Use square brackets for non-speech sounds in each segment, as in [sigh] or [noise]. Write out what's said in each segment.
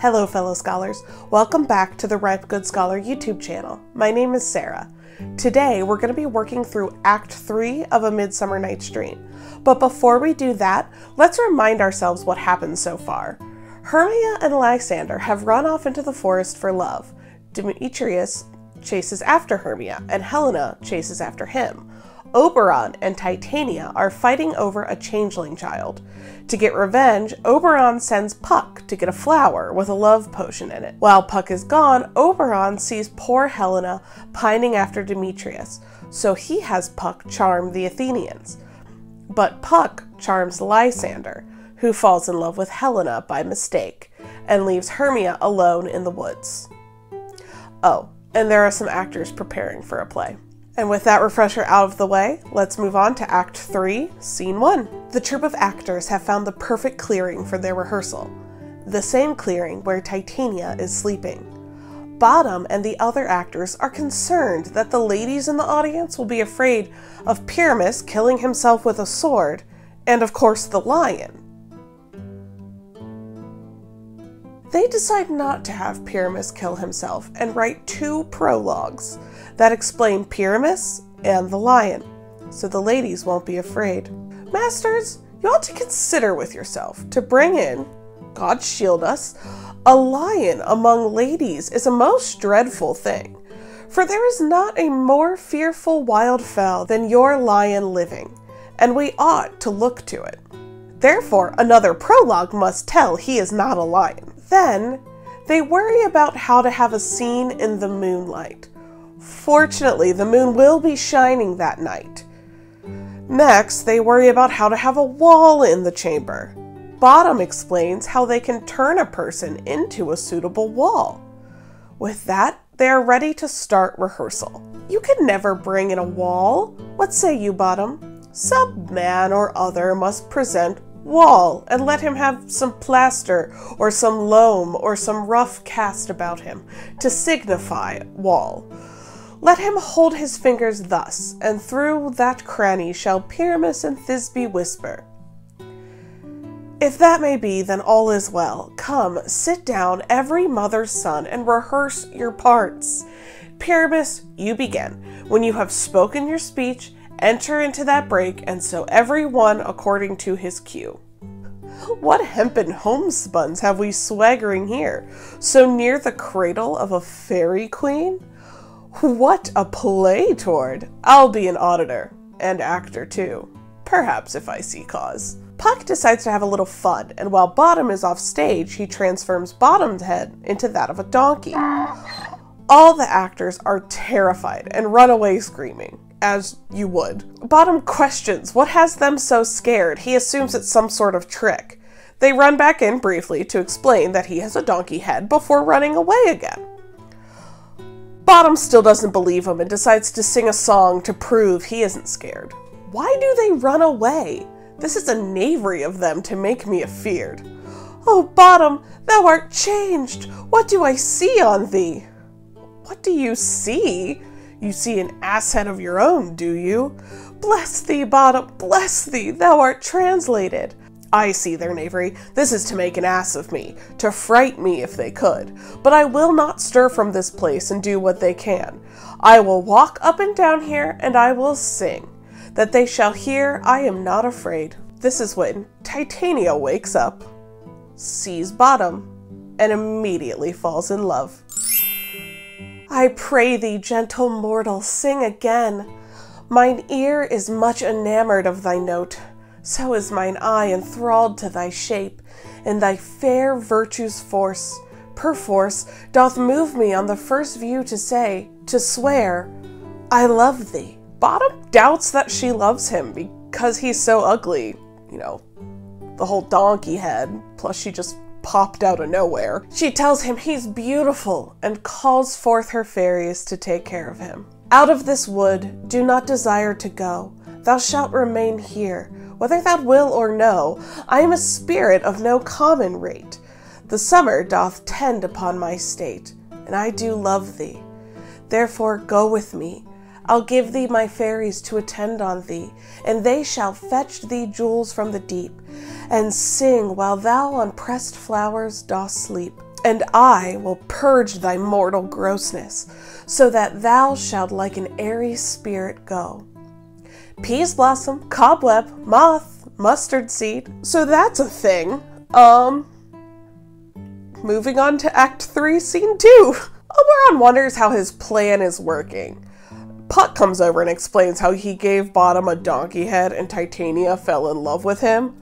Hello, fellow scholars. Welcome back to the Ripe Good Scholar YouTube channel. My name is Sarah. Today, we're going to be working through Act 3 of A Midsummer Night's Dream. But before we do that, let's remind ourselves what happened so far. Hermia and Lysander have run off into the forest for love. Demetrius chases after Hermia, and Helena chases after him. Oberon and Titania are fighting over a changeling child. To get revenge, Oberon sends Puck to get a flower with a love potion in it. While Puck is gone, Oberon sees poor Helena pining after Demetrius, so he has Puck charm the Athenians. But Puck charms Lysander, who falls in love with Helena by mistake, and leaves Hermia alone in the woods. Oh, and there are some actors preparing for a play. And with that refresher out of the way, let's move on to Act 3, Scene 1. The troupe of actors have found the perfect clearing for their rehearsal, the same clearing where Titania is sleeping. Bottom and the other actors are concerned that the ladies in the audience will be afraid of Pyramus killing himself with a sword, and of course the lion. They decide not to have Pyramus kill himself and write two prologues that explain Pyramus and the lion, so the ladies won't be afraid. Masters, you ought to consider with yourself to bring in, God shield us, a lion among ladies is a most dreadful thing. For there is not a more fearful wild fowl than your lion living, and we ought to look to it. Therefore, another prologue must tell he is not a lion. Then, they worry about how to have a scene in the moonlight. Fortunately, the moon will be shining that night. Next, they worry about how to have a wall in the chamber. Bottom explains how they can turn a person into a suitable wall. With that, they are ready to start rehearsal. You can never bring in a wall. What say you, Bottom? Some man or other must present wall and let him have some plaster or some loam or some rough cast about him to signify wall. Let him hold his fingers thus, and through that cranny shall Pyramus and Thisbe whisper. If that may be, then all is well. Come, sit down, every mother's son, and rehearse your parts. Pyramus, you begin. When you have spoken your speech, enter into that break, and so every one according to his cue. What hempen homespuns have we swaggering here, so near the cradle of a fairy queen? What a play toward! I'll be an auditor, and actor too. Perhaps if I see cause. Puck decides to have a little fun, and while Bottom is off stage, he transforms Bottom's head into that of a donkey. All the actors are terrified and run away screaming, as you would. Bottom questions what has them so scared. He assumes it's some sort of trick. They run back in briefly to explain that he has a donkey head before running away again. Bottom still doesn't believe him and decides to sing a song to prove he isn't scared. Why do they run away? This is a knavery of them to make me afeard. Oh, Bottom, thou art changed. What do I see on thee? What do you see? You see an ass head of your own, do you? Bless thee, Bottom, bless thee, thou art translated. I see their knavery. This is to make an ass of me, to fright me if they could. But I will not stir from this place and do what they can. I will walk up and down here, and I will sing, that they shall hear I am not afraid. This is when Titania wakes up, sees Bottom, and immediately falls in love. I pray thee, gentle mortal, sing again. Mine ear is much enamored of thy note so is mine eye enthralled to thy shape, and thy fair virtue's force, perforce, doth move me on the first view to say, to swear, I love thee. Bottom doubts that she loves him because he's so ugly, you know, the whole donkey head, plus she just popped out of nowhere. She tells him he's beautiful and calls forth her fairies to take care of him. Out of this wood do not desire to go, thou shalt remain here whether thou will or no, I am a spirit of no common rate. The summer doth tend upon my state, and I do love thee. Therefore go with me. I'll give thee my fairies to attend on thee, and they shall fetch thee jewels from the deep, and sing while thou on pressed flowers dost sleep. and I will purge thy mortal grossness, so that thou shalt like an airy spirit go. Peaseblossom, cobweb, moth, mustard seed. So that's a thing. Um, moving on to Act 3, Scene 2. Oberon wonders how his plan is working. Puck comes over and explains how he gave Bottom a donkey head and Titania fell in love with him.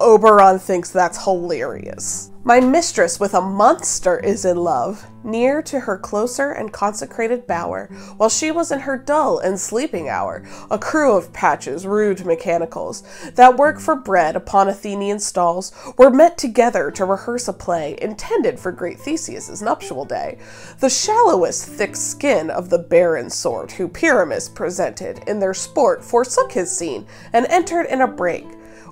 Oberon thinks that's hilarious. My mistress with a monster is in love, near to her closer and consecrated bower, while she was in her dull and sleeping hour, a crew of patches, rude mechanicals, that work for bread upon Athenian stalls, were met together to rehearse a play intended for great Theseus's nuptial day. The shallowest thick skin of the barren sort who Pyramus presented in their sport forsook his scene and entered in a break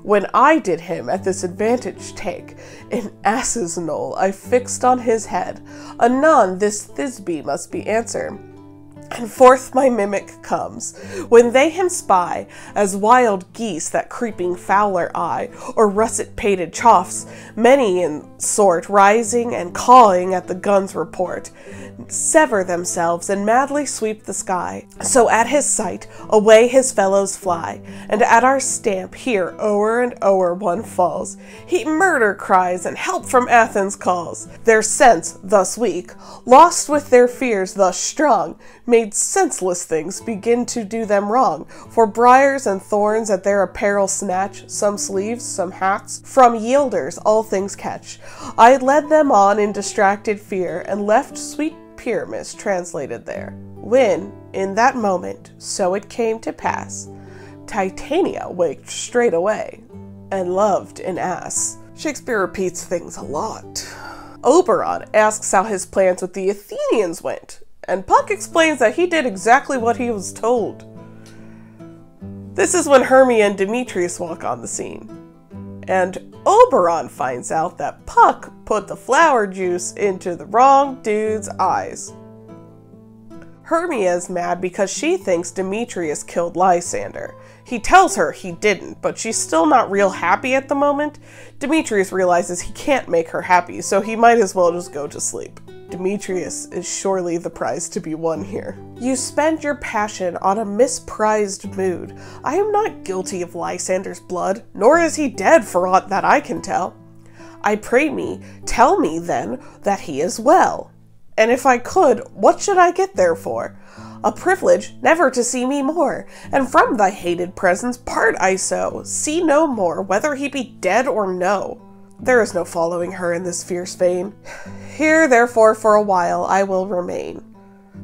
when I did him at this advantage take, in ass's knoll I fixed on his head. Anon this Thisbe must be answered. And forth my mimic comes, when they him spy, as wild geese that creeping fowler eye, or russet pated choughs, many in sort, rising and cawing at the gun's report sever themselves and madly sweep the sky. So at his sight, away his fellows fly, and at our stamp here o'er and o'er one falls. He murder cries and help from Athens calls. Their sense, thus weak, lost with their fears thus strong, made senseless things begin to do them wrong. For briars and thorns at their apparel snatch, some sleeves, some hats, from yielders all things catch. I led them on in distracted fear, and left sweet Pyramus translated there. When, in that moment, so it came to pass, Titania waked straight away and loved an ass. Shakespeare repeats things a lot. Oberon asks how his plans with the Athenians went, and Puck explains that he did exactly what he was told. This is when Hermia and Demetrius walk on the scene. And Oberon finds out that Puck put the flower juice into the wrong dude's eyes. Hermia is mad because she thinks Demetrius killed Lysander. He tells her he didn't, but she's still not real happy at the moment. Demetrius realizes he can't make her happy, so he might as well just go to sleep. Demetrius is surely the prize to be won here. You spend your passion on a misprized mood. I am not guilty of Lysander's blood, nor is he dead for aught that I can tell. I pray me, tell me then that he is well. And if I could, what should I get there for? A privilege never to see me more, and from thy hated presence part I so, see no more, whether he be dead or no. There is no following her in this fierce vein. Here, therefore, for a while I will remain.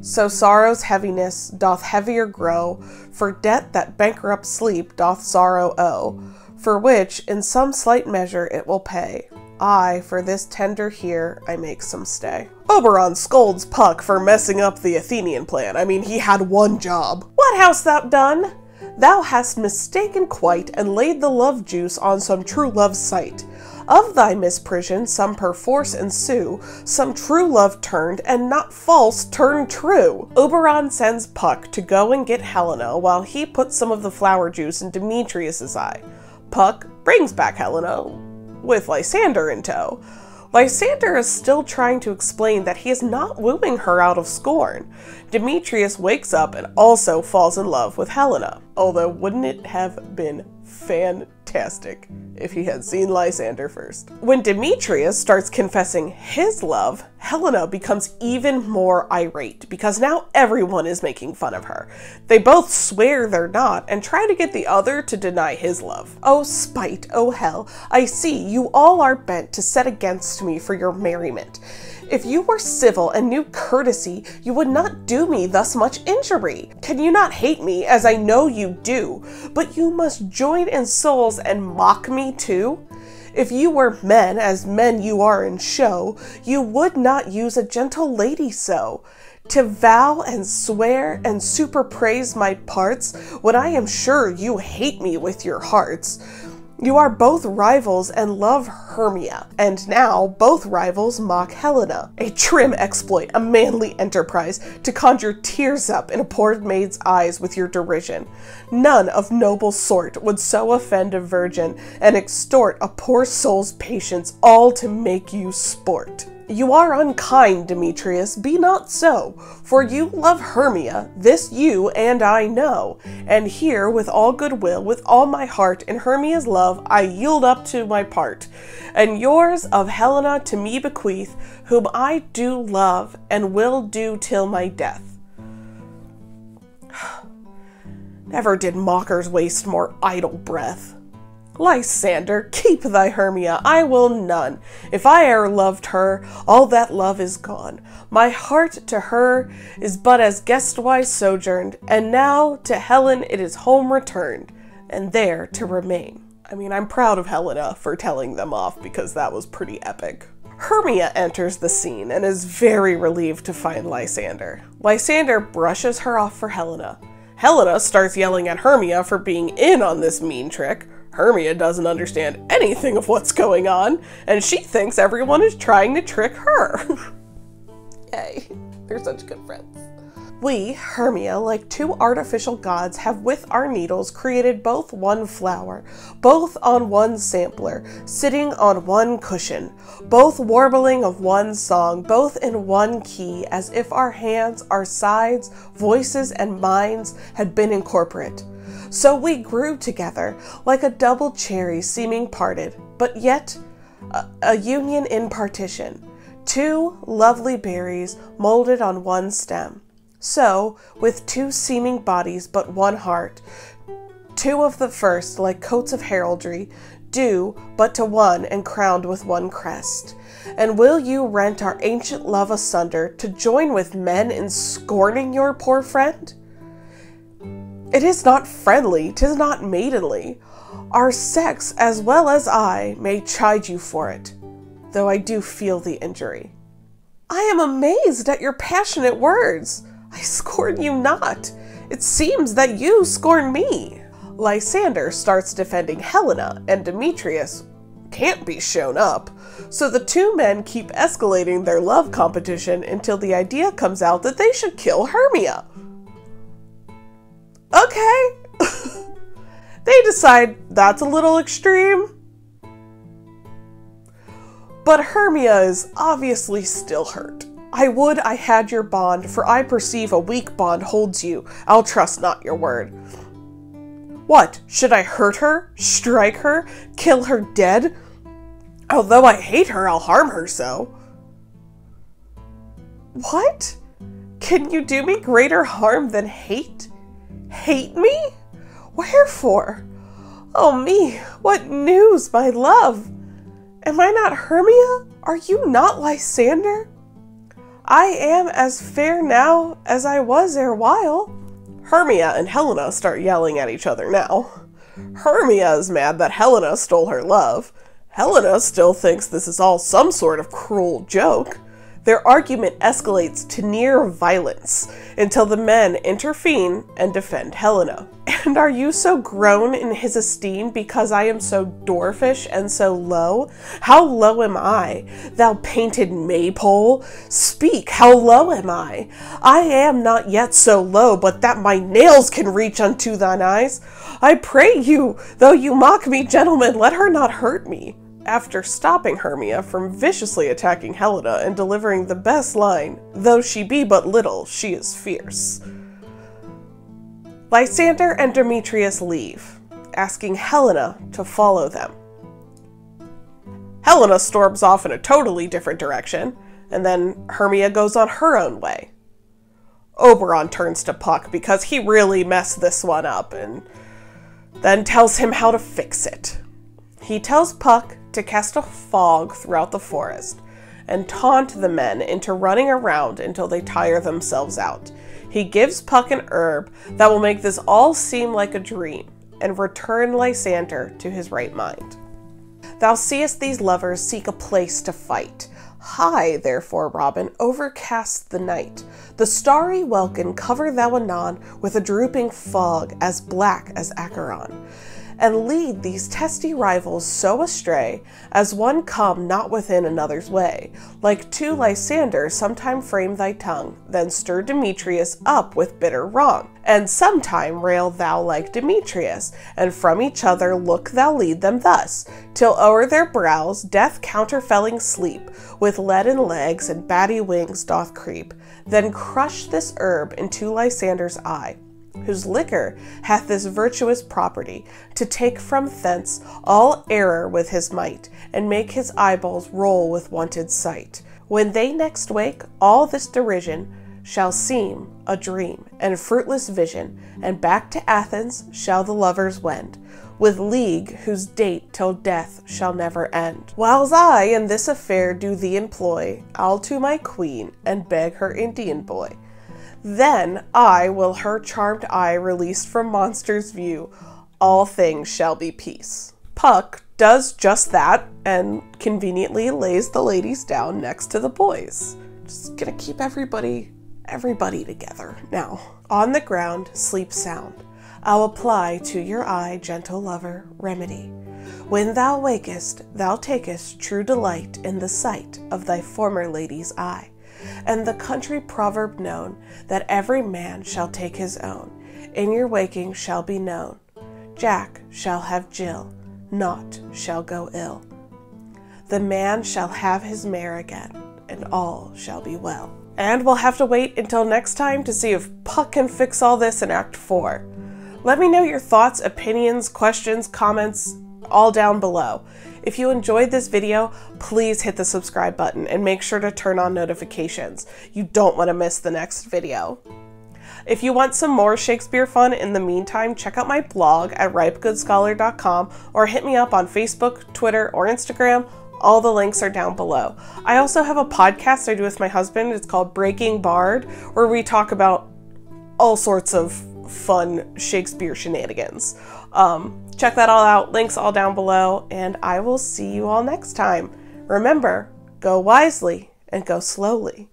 So sorrow's heaviness doth heavier grow, for debt that bankrupt sleep doth sorrow owe, for which in some slight measure it will pay. I, for this tender here, I make some stay. Oberon scolds Puck for messing up the Athenian plan. I mean, he had one job. What hast thou done? Thou hast mistaken quite, and laid the love juice on some true love's sight. Of thy misprision some perforce ensue, some true love turned, and not false turned true. Oberon sends Puck to go and get Helena while he puts some of the flower juice in Demetrius's eye. Puck brings back Helena, with Lysander in tow. Lysander is still trying to explain that he is not wooing her out of scorn. Demetrius wakes up and also falls in love with Helena, although wouldn't it have been fantastic if he had seen Lysander first. When Demetrius starts confessing his love, Helena becomes even more irate because now everyone is making fun of her. They both swear they're not and try to get the other to deny his love. Oh spite, oh hell, I see you all are bent to set against me for your merriment. If you were civil and knew courtesy, you would not do me thus much injury. Can you not hate me, as I know you do, but you must join in souls and mock me too? If you were men, as men you are in show, you would not use a gentle lady so. To vow and swear and superpraise my parts, when I am sure you hate me with your hearts. You are both rivals and love Hermia, and now both rivals mock Helena. A trim exploit, a manly enterprise, to conjure tears up in a poor maid's eyes with your derision. None of noble sort would so offend a virgin and extort a poor soul's patience, all to make you sport. You are unkind, Demetrius, be not so, for you love Hermia, this you and I know. And here, with all goodwill, with all my heart, in Hermia's love, I yield up to my part. And yours of Helena to me bequeath, whom I do love, and will do till my death. [sighs] Never did mockers waste more idle breath. Lysander, keep thy Hermia, I will none. If I e'er loved her, all that love is gone. My heart to her is but as guestwise sojourned, and now to Helen it is home returned, and there to remain. I mean, I'm proud of Helena for telling them off because that was pretty epic. Hermia enters the scene and is very relieved to find Lysander. Lysander brushes her off for Helena. Helena starts yelling at Hermia for being in on this mean trick. Hermia doesn't understand anything of what's going on, and she thinks everyone is trying to trick her. [laughs] Yay, they're such good friends. We, Hermia, like two artificial gods, have with our needles created both one flower, both on one sampler, sitting on one cushion, both warbling of one song, both in one key, as if our hands, our sides, voices, and minds had been incorporate. So we grew together, like a double cherry seeming parted, but yet a, a union in partition. Two lovely berries molded on one stem. So, with two seeming bodies but one heart, two of the first, like coats of heraldry, due but to one and crowned with one crest. And will you rent our ancient love asunder to join with men in scorning your poor friend? It is not friendly, tis not maidenly. Our sex, as well as I, may chide you for it, though I do feel the injury. I am amazed at your passionate words. I scorn you not. It seems that you scorn me. Lysander starts defending Helena, and Demetrius can't be shown up. So the two men keep escalating their love competition until the idea comes out that they should kill Hermia. Okay. [laughs] they decide that's a little extreme. But Hermia is obviously still hurt. I would I had your bond, for I perceive a weak bond holds you. I'll trust not your word. What? Should I hurt her? Strike her? Kill her dead? Although I hate her, I'll harm her so. What? Can you do me greater harm than hate? Hate me? Wherefore? Oh me, what news, my love? Am I not Hermia? Are you not Lysander? I am as fair now as I was erewhile. Hermia and Helena start yelling at each other now. Hermia is mad that Helena stole her love. Helena still thinks this is all some sort of cruel joke. Their argument escalates to near violence until the men intervene and defend Helena. [laughs] And are you so grown in his esteem because I am so dwarfish and so low? How low am I, thou painted maypole? Speak, how low am I? I am not yet so low, but that my nails can reach unto thine eyes. I pray you, though you mock me, gentlemen, let her not hurt me after stopping Hermia from viciously attacking Helena and delivering the best line, though she be but little, she is fierce. Lysander and Demetrius leave, asking Helena to follow them. Helena storms off in a totally different direction, and then Hermia goes on her own way. Oberon turns to Puck because he really messed this one up and then tells him how to fix it. He tells Puck to cast a fog throughout the forest and taunt the men into running around until they tire themselves out. He gives Puck an herb that will make this all seem like a dream and return Lysander to his right mind. Thou seest these lovers seek a place to fight. Hie, therefore, Robin, overcast the night. The starry welkin cover thou anon with a drooping fog as black as Acheron and lead these testy rivals so astray as one come not within another's way. Like two Lysander, sometime frame thy tongue, then stir Demetrius up with bitter wrong. And sometime rail thou like Demetrius, and from each other look thou lead them thus, till o'er their brows death counterfelling sleep, with leaden legs and batty wings doth creep. Then crush this herb into Lysander's eye whose liquor hath this virtuous property, to take from thence all error with his might, and make his eyeballs roll with wonted sight. When they next wake, all this derision shall seem a dream and fruitless vision, and back to Athens shall the lovers wend, with league whose date till death shall never end. Whiles I in this affair do thee employ, I'll to my queen and beg her Indian boy then I will her charmed eye released from monster's view. All things shall be peace. Puck does just that and conveniently lays the ladies down next to the boys. Just gonna keep everybody everybody together now. On the ground, sleep sound. I'll apply to your eye, gentle lover, remedy. When thou wakest, thou takest true delight in the sight of thy former lady's eye and the country proverb known that every man shall take his own, in your waking shall be known. Jack shall have Jill, naught shall go ill. The man shall have his mare again, and all shall be well. And we'll have to wait until next time to see if Puck can fix all this in Act 4. Let me know your thoughts, opinions, questions, comments, all down below. If you enjoyed this video, please hit the subscribe button and make sure to turn on notifications. You don't want to miss the next video. If you want some more Shakespeare fun in the meantime, check out my blog at ripegoodscholar.com or hit me up on Facebook, Twitter, or Instagram. All the links are down below. I also have a podcast I do with my husband. It's called Breaking Bard, where we talk about all sorts of fun Shakespeare shenanigans. Um, check that all out. Links all down below, and I will see you all next time. Remember, go wisely and go slowly.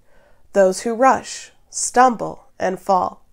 Those who rush stumble and fall.